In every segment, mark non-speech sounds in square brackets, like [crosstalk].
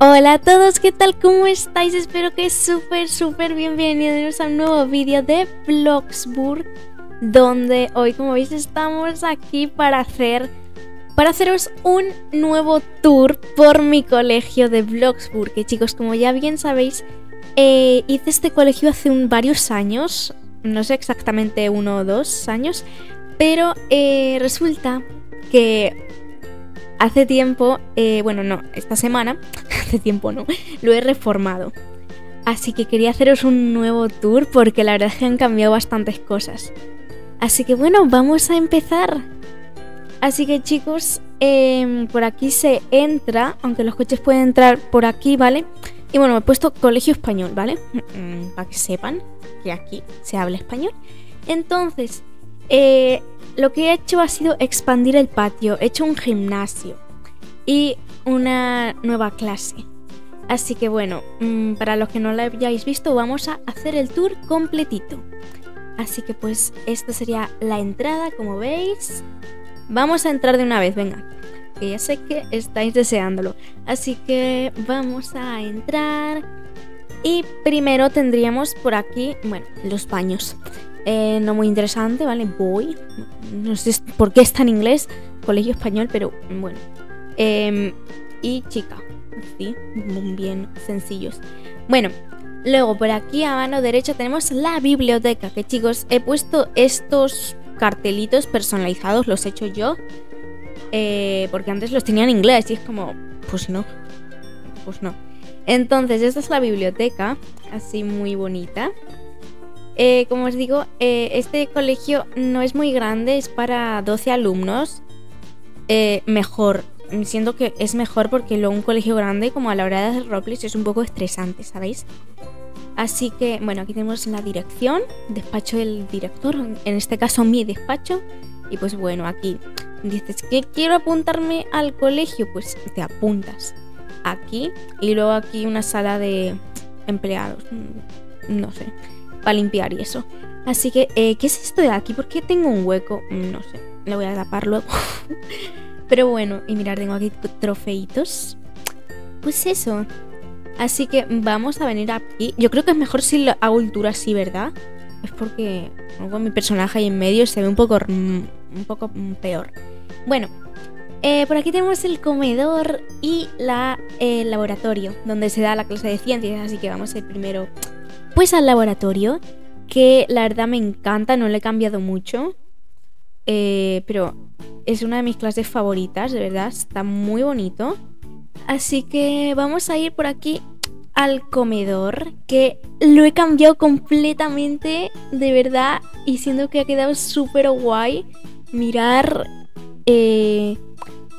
Hola a todos, ¿qué tal? ¿Cómo estáis? Espero que súper, súper bienvenidos a un nuevo vídeo de Vlogsburg Donde hoy, como veis, estamos aquí para hacer... Para haceros un nuevo tour por mi colegio de Vlogsburg Que chicos, como ya bien sabéis, eh, hice este colegio hace varios años No sé exactamente uno o dos años Pero eh, resulta que hace tiempo, eh, bueno, no, esta semana, hace tiempo no, lo he reformado. Así que quería haceros un nuevo tour porque la verdad es que han cambiado bastantes cosas. Así que bueno, vamos a empezar. Así que chicos, em, por aquí se entra, aunque los coches pueden entrar por aquí, ¿vale? Y bueno, me he puesto colegio español, ¿vale? Mm, para que sepan que aquí se habla español. Entonces, eh, lo que he hecho ha sido expandir el patio, he hecho un gimnasio y una nueva clase. Así que bueno, mm, para los que no lo hayáis visto, vamos a hacer el tour completito. Así que pues esta sería la entrada, como veis. Vamos a entrar de una vez, venga. Que ya sé que estáis deseándolo. Así que vamos a entrar. Y primero tendríamos por aquí, bueno, los baños. Eh, no muy interesante, ¿vale? Voy. No sé por qué está en inglés, colegio español, pero bueno. Em, y chica, sí, bien sencillos. Bueno, luego por aquí a mano derecha tenemos la biblioteca, que chicos, he puesto estos cartelitos personalizados, los he hecho yo. Eh, porque antes los tenía en inglés y es como, pues no, pues no. Entonces, esta es la biblioteca, así muy bonita. Eh, como os digo, eh, este colegio no es muy grande, es para 12 alumnos. Mejor, siento que es mejor porque luego un colegio grande, como a la hora de hacer roleplays, es un poco estresante, ¿sabéis? Así que, bueno, aquí tenemos la dirección, despacho del director, en este caso mi despacho. Y pues bueno, aquí dices que quiero apuntarme al colegio, pues te apuntas aquí. Y luego aquí una sala de empleados, mm, no sé para limpiar y eso. Así que, eh, ¿qué es esto de aquí? ¿Por qué tengo un hueco? Mm, no sé, lo voy a tapar luego. [laughs] Pero bueno, y mirar, tengo aquí trofeitos. Pues eso. Así que vamos a venir aquí. Yo creo que es mejor si lo hago el tour así, ¿verdad? Es porque con mi personaje ahí en medio se ve un poco, un poco peor. Bueno, eh, por aquí tenemos el comedor y la, el laboratorio, donde se da la clase de ciencias. Así que vamos a ir primero pues al laboratorio, que la verdad me encanta, no le he cambiado mucho. Eh, pero es una de mis clases favoritas, de verdad, está muy bonito. Así que vamos a ir por aquí al comedor, que lo he cambiado completamente, de verdad, y siento que ha quedado súper guay. Mirar, eh,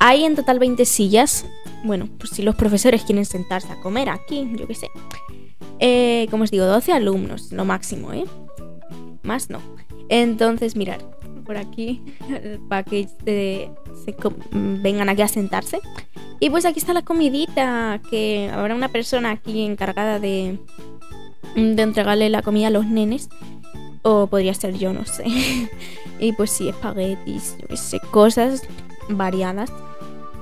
hay en total 20 sillas. Bueno, pues si los profesores quieren sentarse a comer aquí, yo qué sé. Eh, como os digo, 12 alumnos, lo máximo, ¿eh? Más no. Entonces, mirar, por aquí, [laughs] para que se vengan aquí a sentarse. Y pues aquí está la comidita, que habrá una persona aquí encargada de, de entregarle la comida a los nenes. O podría ser yo, no sé. [laughs] y pues sí, espaguetis, cosas variadas.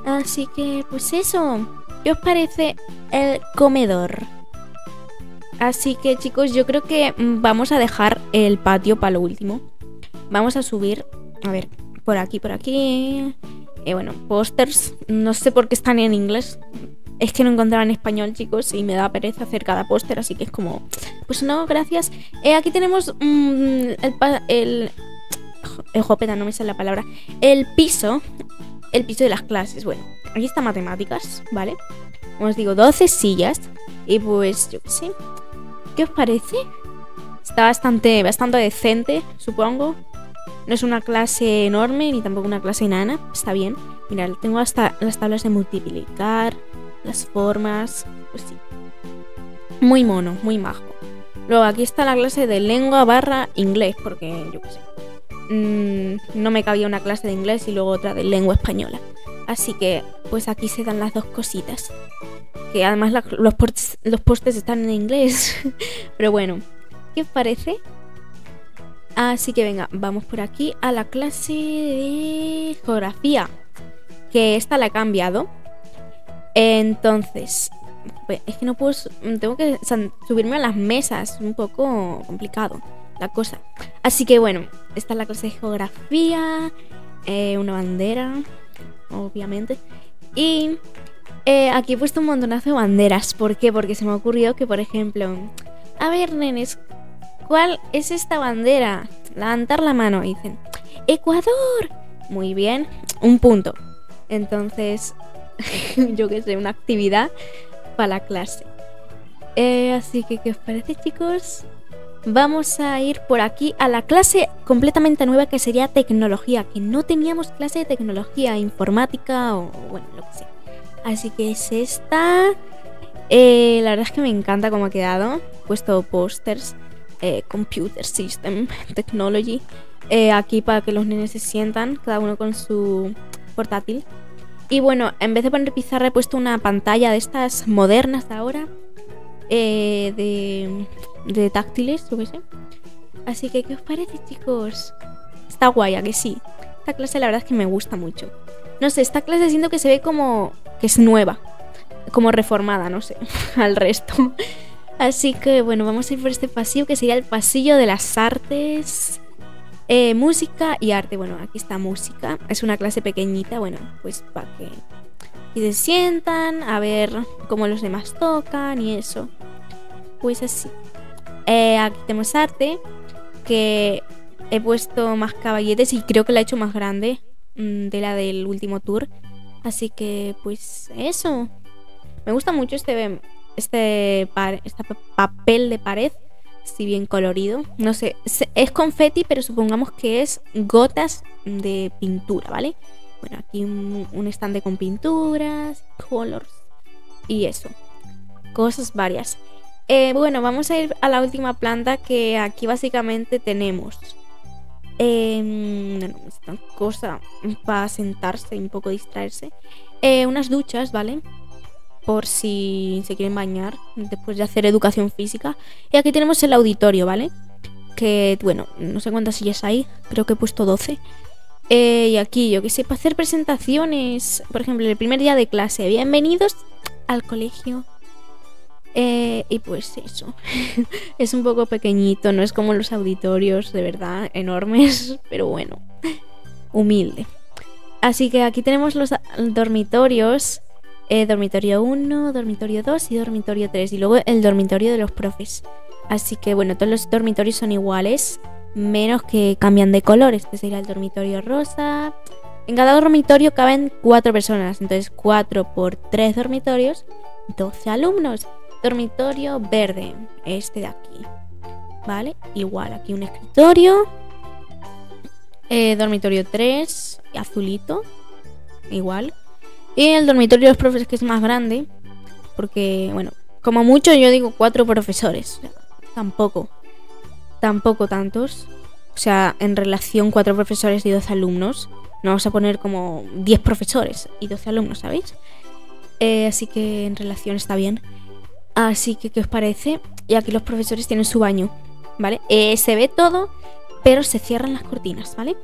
Así que, pues eso. ¿Qué os parece el comedor? Así que chicos, yo creo que mm, vamos a dejar el patio para lo último. Vamos a subir, a ver, por aquí, por aquí. Eh, bueno, pósters. No sé por qué están en inglés. Es que no encontraba en español, chicos, y me da pereza hacer cada póster, así que es como... Pues no, gracias. Eh, aquí tenemos mm, el, el... El jopeta, no me sale la palabra. El piso. El piso de las clases. Bueno, aquí está matemáticas, ¿vale? Como os digo, 12 sillas. Y pues, yo qué sé. ¿Qué os parece? Está bastante, bastante decente, supongo. No es una clase enorme ni tampoco una clase enana. Está bien. Mirad, tengo hasta las tablas de multiplicar, las formas. Pues sí. Muy mono, muy majo. Luego aquí está la clase de lengua barra inglés, porque yo qué sé. Mm, no me cabía una clase de inglés y luego otra de lengua española. Así que, pues aquí se dan las dos cositas que además los, postes, los postes están en inglés. [laughs] Pero bueno, ¿qué os parece? Así que venga, vamos por aquí a la clase de geografía. Que esta la he cambiado. Entonces, es que no puedo. Tengo que subirme a las mesas. Es un poco complicado la cosa. Así que bueno, esta es la clase de geografía. Eh, una bandera, obviamente. Y eh, aquí he puesto un montonazo de banderas. ¿Por qué? Porque se me ha ocurrido que, por ejemplo, a ver, nenes, ¿cuál es esta bandera? Levantar la mano. Dicen, Ecuador. Muy bien, un punto. Entonces, [laughs] yo que sé, una actividad para la clase. Eh, así que, ¿qué os parece, chicos? Vamos a ir por aquí a la clase completamente nueva que sería tecnología, que no teníamos clase de tecnología, informática o bueno, lo que sea. Así que es esta. Eh, la verdad es que me encanta cómo ha quedado. He puesto posters, eh, Computer System, Technology. Eh, aquí para que los nenes se sientan, cada uno con su portátil. Y bueno, en vez de poner pizarra he puesto una pantalla de estas modernas de ahora. de, de táctiles, yo qué sé. Así que, ¿qué os parece, chicos? Está guay, ¿a que sí? Esta clase la verdad es que me gusta mucho. No sé, esta clase siento que se ve como que es nueva, como reformada, no sé, [laughs] al resto. Así que bueno, vamos a ir por este pasillo que sería el pasillo de las artes, eh, música y arte. Bueno, aquí está música, es una clase pequeñita, bueno, pues para que y se sientan a ver cómo los demás tocan y eso. Pues así. Eh, aquí tenemos arte, que he puesto más caballetes y creo que la he hecho más grande Mm, de la del último tour. Así que, pues eso. Me gusta mucho este, este, este papel de pared, si bien colorido. No sé, es confeti, pero supongamos que es gotas de pintura, ¿vale? Bueno, aquí un, un estante con pinturas, colors y eso. Cosas varias. Eh, bueno, vamos a ir a la última planta que aquí básicamente tenemos eh, una cosa para sentarse y un poco distraerse. Eh, unas duchas, ¿vale? Por si se quieren bañar después de hacer educación física. Y aquí tenemos el auditorio, ¿vale? Que, bueno, no sé cuántas sillas hay, creo que he puesto 12. Eh, y aquí, yo que sé, para hacer presentaciones, por ejemplo, el primer día de clase, bienvenidos al colegio eh, y pues eso, [laughs] es un poco pequeñito, no es como los auditorios de verdad enormes, [laughs] pero bueno, humilde. Así que aquí tenemos los dormitorios, eh, dormitorio 1, dormitorio 2 y dormitorio 3, y luego el dormitorio de los profes. Así que bueno, todos los dormitorios son iguales, menos que cambian de color. Este sería el dormitorio rosa. En cada dormitorio caben 4 personas, entonces 4 por 3 dormitorios, 12 alumnos. Dormitorio verde, este de aquí. ¿Vale? Igual, aquí un escritorio. Eh, dormitorio 3, azulito. Igual. Y el dormitorio de los profesores que es más grande. Porque, bueno, como mucho yo digo cuatro profesores. Tampoco. Tampoco tantos. O sea, en relación cuatro profesores y 12 alumnos. No vamos a poner como 10 profesores y 12 alumnos, ¿sabéis? Eh, así que en relación está bien. Así que, ¿qué os parece? Y aquí los profesores tienen su baño, ¿vale? Eh, se ve todo, pero se cierran las cortinas, ¿vale?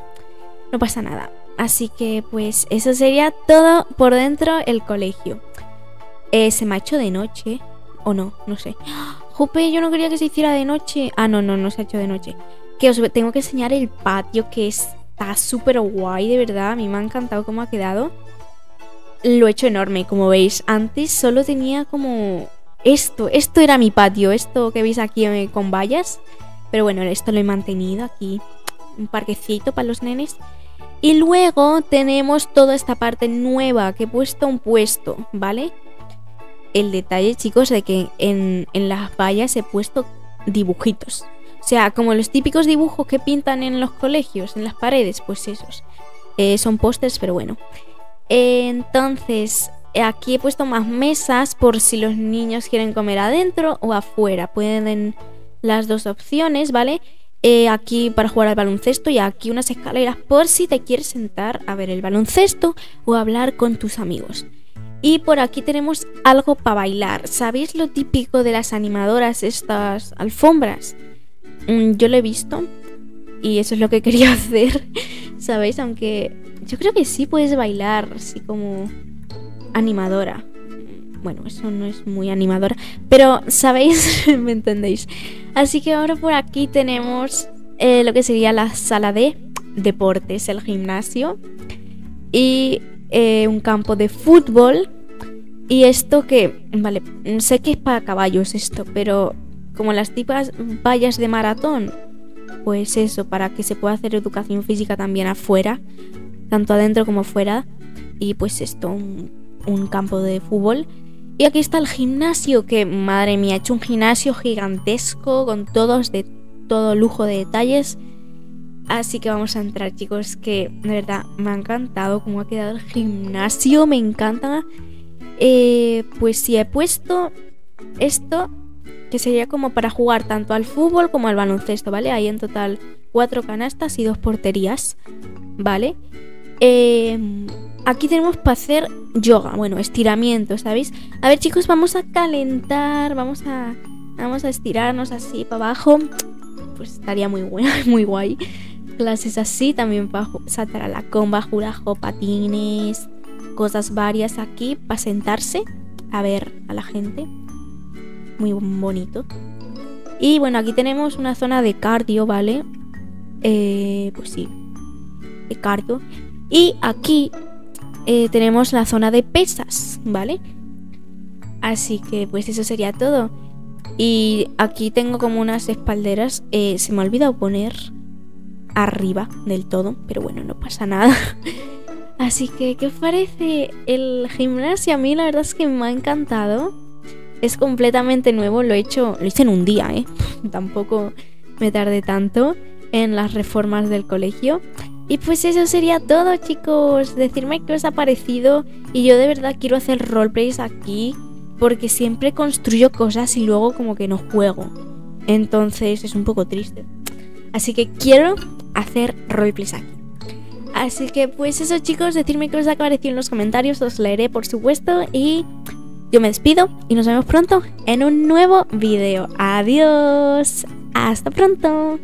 No pasa nada. Así que, pues, eso sería todo por dentro el colegio. ¿Se me ha hecho de noche? ¿O no? No sé. [gasps] Jope, yo no quería que se hiciera de noche. Ah, no, no, no se ha hecho de noche. Que os tengo que enseñar el patio, que está súper guay, de verdad. A mí me ha encantado cómo ha quedado. Lo he hecho enorme, como veis. Antes solo tenía como esto, esto era mi patio, esto que veis aquí eh, con vallas. Pero bueno, esto lo he mantenido aquí. Un parquecito para los nenes. Y luego tenemos toda esta parte nueva que he puesto un puesto, ¿vale? El detalle, chicos, de que en, las vallas he puesto dibujitos. O sea, como los típicos dibujos que pintan en los colegios, en las paredes, pues esos. Eh, son pósters, pero bueno. entonces, Aquí he puesto más mesas por si los niños quieren comer adentro o afuera. Pueden las dos opciones, ¿vale? Eh, aquí para jugar al baloncesto y aquí unas escaleras por si te quieres sentar a ver el baloncesto o hablar con tus amigos. Y por aquí tenemos algo para bailar. ¿Sabéis lo típico de las animadoras, estas alfombras? Mm, yo lo he visto y eso es lo que [laughs] quería hacer, ¿sabéis? Aunque yo creo que sí puedes bailar, así como animadora. Bueno, eso no es muy animador, pero sabéis, [laughs] me entendéis. Así que ahora por aquí tenemos eh, lo que sería la sala de deportes, el gimnasio y eh, un campo de fútbol. Y esto que, vale, sé que es para caballos esto, pero como las tipas vallas de maratón, pues eso, para que se pueda hacer educación física también afuera, tanto adentro como fuera. Y pues esto, un, campo de fútbol. Y aquí está el gimnasio, que madre mía, ha hecho un gimnasio gigantesco con todos de todo lujo de detalles. Así que vamos a entrar, chicos, que de verdad me ha encantado cómo ha quedado el gimnasio, me encanta. Eh, pues sí, he puesto esto que sería como para jugar tanto al fútbol como al baloncesto, ¿vale? Hay en total cuatro canastas y dos porterías, ¿vale? Em, aquí tenemos para hacer yoga, bueno, estiramiento, ¿sabéis? A ver chicos, vamos a calentar, vamos a, vamos a estirarnos así para abajo. Pues estaría muy, buena, [laughs] muy guay. Clases así, también para saltar a la comba, jurajo, patines, cosas varias aquí para sentarse a ver a la gente muy bonito. Y bueno, aquí tenemos una zona de cardio, ¿vale? Eh, pues sí, de cardio. Y aquí eh, tenemos la zona de pesas, ¿vale? Así que pues eso sería todo. Y aquí tengo como unas espalderas. Eh, se me ha olvidado poner arriba del todo, pero bueno, no pasa nada. [laughs] Así que, ¿qué os parece el gimnasio? A mí la verdad es que me ha encantado es completamente nuevo, lo he hecho, lo hice en un día, ¿eh? [laughs] Tampoco me tardé tanto en las reformas del colegio. Y pues eso sería todo, chicos. Decirme qué os ha parecido. Y yo de verdad quiero hacer roleplays aquí. Porque siempre construyo cosas y luego como que no juego. Entonces es un poco triste. Así que quiero hacer roleplays aquí. Así que pues eso chicos, decirme qué os ha parecido en los comentarios. Os leeré por supuesto. Y yo me despido y nos vemos pronto en un nuevo video. Adiós. Hasta pronto.